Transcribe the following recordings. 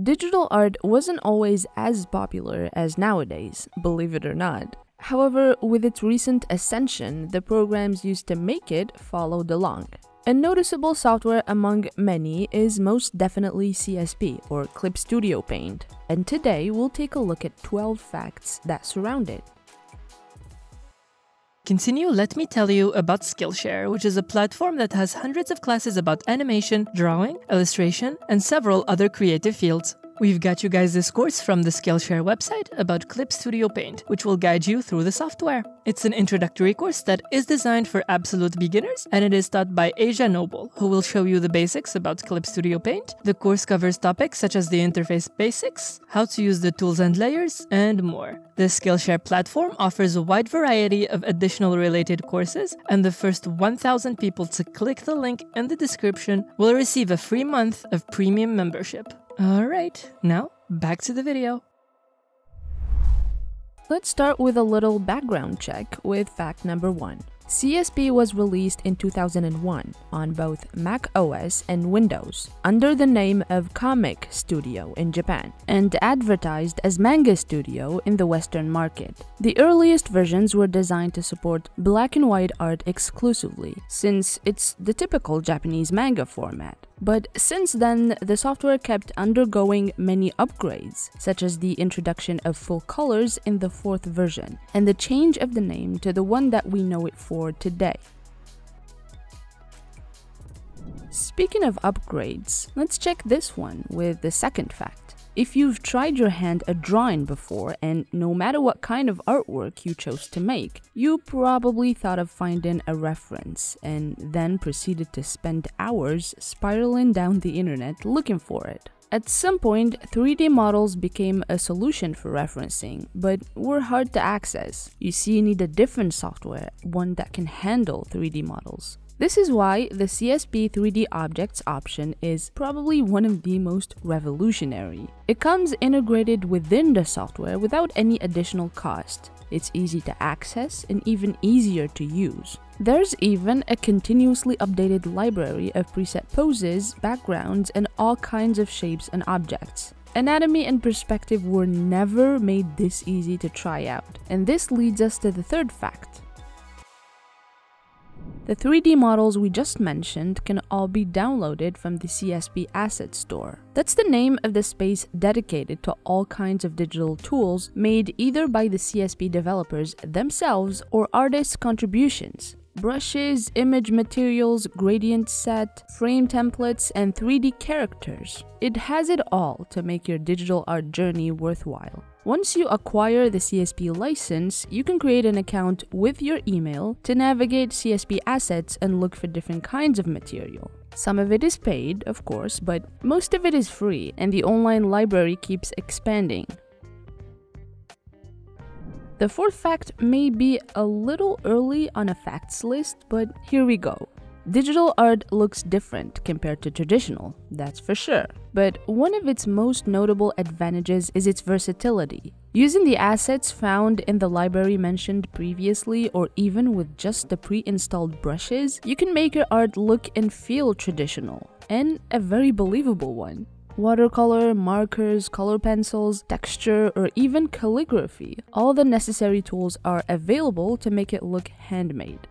Digital art wasn't always as popular as nowadays, believe it or not. However, with its recent ascension, the programs used to make it followed along. A noticeable software among many is most definitely CSP, or Clip Studio Paint, and today we'll take a look at 12 facts that surround it. Continue, let me tell you about Skillshare, which is a platform that has hundreds of classes about animation, drawing, illustration, and several other creative fields. We've got you guys this course from the Skillshare website about Clip Studio Paint, which will guide you through the software. It's an introductory course that is designed for absolute beginners, and it is taught by Asia Noble, who will show you the basics about Clip Studio Paint. The course covers topics such as the interface basics, how to use the tools and layers, and more. The Skillshare platform offers a wide variety of additional related courses, and the first 1,000 people to click the link in the description will receive a free month of premium membership. Alright, now back to the video. Let's start with a little background check with fact number one. CSP was released in 2001 on both Mac OS and Windows under the name of Comic Studio in Japan and advertised as Manga Studio in the Western market. The earliest versions were designed to support black and white art exclusively, since it's the typical Japanese manga format. But since then, the software kept undergoing many upgrades, such as the introduction of full colors in the fourth version, and the change of the name to the one that we know it for today. Speaking of upgrades, let's check this one with the second fact. If you've tried your hand at drawing before, and no matter what kind of artwork you chose to make, you probably thought of finding a reference and then proceeded to spend hours spiraling down the internet looking for it. At some point, 3D models became a solution for referencing, but were hard to access. You see, you need a different software, one that can handle 3D models. This is why the CSP 3D Objects option is probably one of the most revolutionary. It comes integrated within the software without any additional cost. It's easy to access and even easier to use. There's even a continuously updated library of preset poses, backgrounds, and all kinds of shapes and objects. Anatomy and perspective were never made this easy to try out. And this leads us to the third fact. The 3D models we just mentioned can all be downloaded from the CSP Asset Store. That's the name of the space dedicated to all kinds of digital tools made either by the CSP developers themselves or artists' contributions. Brushes, image materials, gradient set, frame templates, and 3D characters. It has it all to make your digital art journey worthwhile. Once you acquire the CSP license, you can create an account with your email to navigate CSP assets and look for different kinds of material. Some of it is paid, of course, but most of it is free, and the online library keeps expanding. The fourth fact may be a little early on a facts list, but here we go. Digital art looks different compared to traditional, that's for sure. But one of its most notable advantages is its versatility. Using the assets found in the library mentioned previously, or even with just the pre installed brushes, you can make your art look and feel traditional, and a very believable one. Watercolor, markers, color pencils, texture, or even calligraphy. All the necessary tools are available to make it look handmade.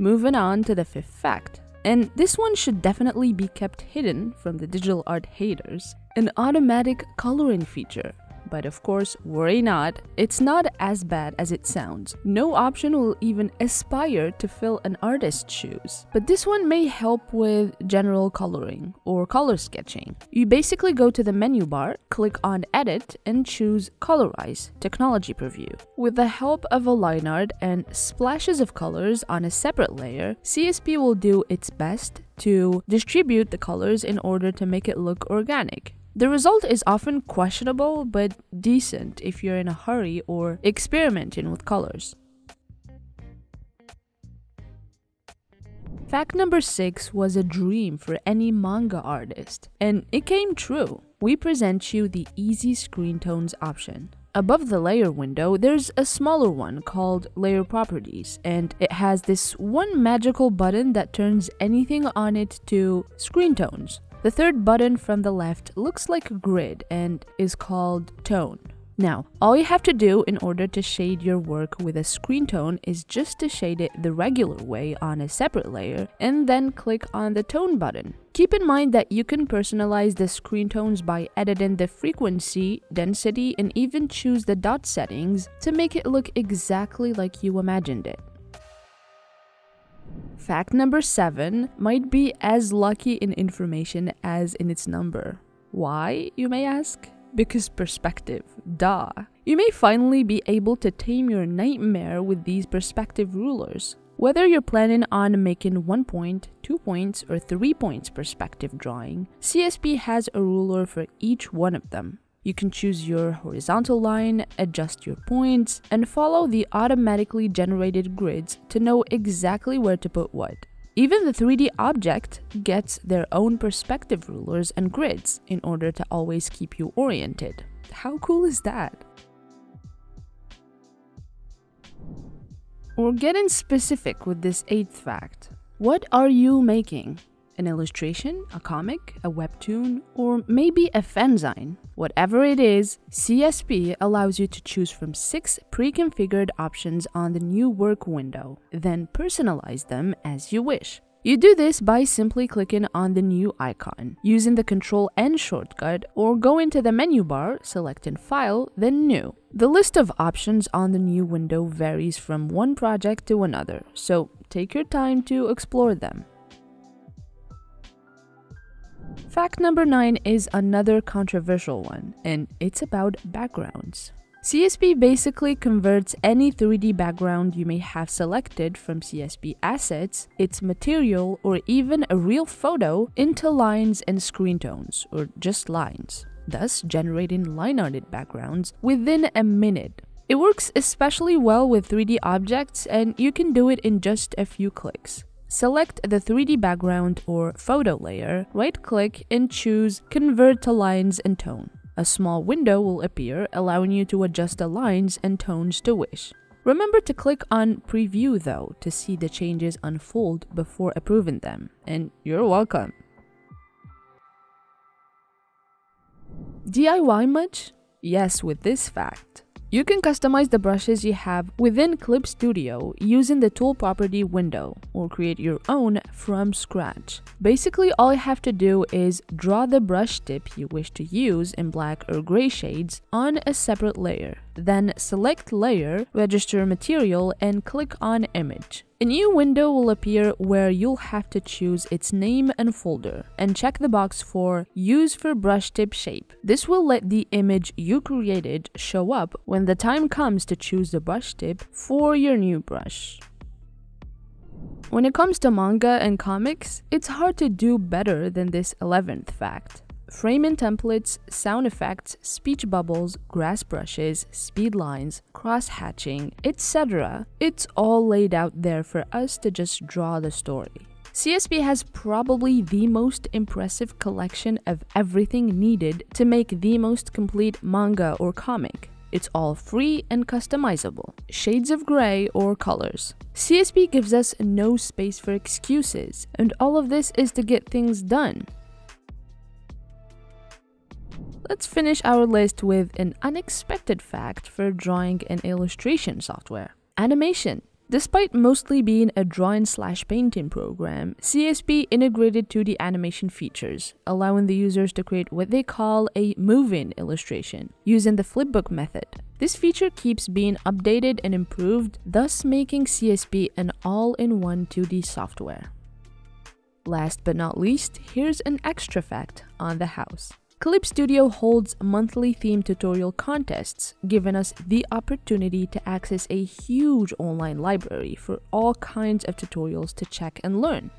Moving on to the fifth fact. And this one should definitely be kept hidden from the digital art haters an automatic coloring feature. But of course, worry not, it's not as bad as it sounds. No option will even aspire to fill an artist's shoes. But this one may help with general coloring or color sketching. You basically go to the menu bar, click on Edit, and choose Colorize Technology Preview. With the help of a line art and splashes of colors on a separate layer, CSP will do its best to distribute the colors in order to make it look organic. The result is often questionable but decent if you're in a hurry or experimenting with colors. Fact number 6 was a dream for any manga artist, and it came true. We present you the Easy Screen Tones option. Above the layer window, there's a smaller one called Layer Properties, and it has this one magical button that turns anything on it to screen tones. The third button from the left looks like a grid and is called Tone. Now, all you have to do in order to shade your work with a screen tone is just to shade it the regular way on a separate layer and then click on the tone button. Keep in mind that you can personalize the screen tones by editing the frequency, density, and even choose the dot settings to make it look exactly like you imagined it. Fact number 7 might be as lucky in information as in its number. Why, you may ask? Because perspective, duh. You may finally be able to tame your nightmare with these perspective rulers. Whether you're planning on making 1 point, 2 points, or 3 points perspective drawing, CSP has a ruler for each one of them. You can choose your horizontal line, adjust your points, and follow the automatically generated grids to know exactly where to put what. Even the 3D object gets their own perspective rulers and grids in order to always keep you oriented. How cool is that? We're getting specific with this eighth fact. What are you making? An illustration, a comic, a webtoon, or maybe a fanzine? Whatever it is, CSP allows you to choose from six pre-configured options on the new work window, then personalize them as you wish. You do this by simply clicking on the new icon, using the Ctrl N shortcut, or go into the menu bar, selecting File, then New. The list of options on the new window varies from one project to another, so take your time to explore them. Fact number 9 is another controversial one, and it's about backgrounds. CSP basically converts any 3D background you may have selected from CSP assets, its material, or even a real photo into lines and screen tones, or just lines, thus generating line-arted backgrounds within a minute. It works especially well with 3D objects, and you can do it in just a few clicks. Select the 3D background or photo layer, right-click and choose Convert to Lines and Tone. A small window will appear, allowing you to adjust the lines and tones to wish. Remember to click on Preview though to see the changes unfold before approving them, and you're welcome. DIY much? Yes, with this fact. You can customize the brushes you have within Clip Studio using the tool property window or create your own from scratch. Basically, all you have to do is draw the brush tip you wish to use in black or gray shades on a separate layer. Then select Layer, register material, and click on Image. A new window will appear where you'll have to choose its name and folder, and check the box for Use for Brush Tip Shape. This will let the image you created show up when the time comes to choose the brush tip for your new brush. When it comes to manga and comics, it's hard to do better than this 11th fact. Framing templates, sound effects, speech bubbles, grass brushes, speed lines, cross hatching, etc. It's all laid out there for us to just draw the story. CSP has probably the most impressive collection of everything needed to make the most complete manga or comic. It's all free and customizable, shades of gray or colors. CSP gives us no space for excuses, and all of this is to get things done. Let's finish our list with an unexpected fact for drawing and illustration software. Animation. Despite mostly being a drawing slash painting program, CSP integrated 2D animation features, allowing the users to create what they call a moving illustration using the flipbook method. This feature keeps being updated and improved, thus making CSP an all-in-one 2D software. Last but not least, here's an extra fact on the house. Clip Studio holds monthly theme tutorial contests, giving us the opportunity to access a huge online library for all kinds of tutorials to check and learn.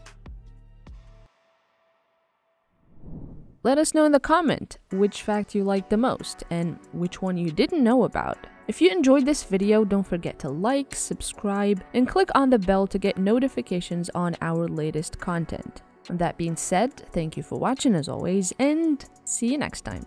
Let us know in the comment which fact you liked the most and which one you didn't know about. If you enjoyed this video, don't forget to like, subscribe, and click on the bell to get notifications on our latest content. That being said, thank you for watching as always, and see you next time.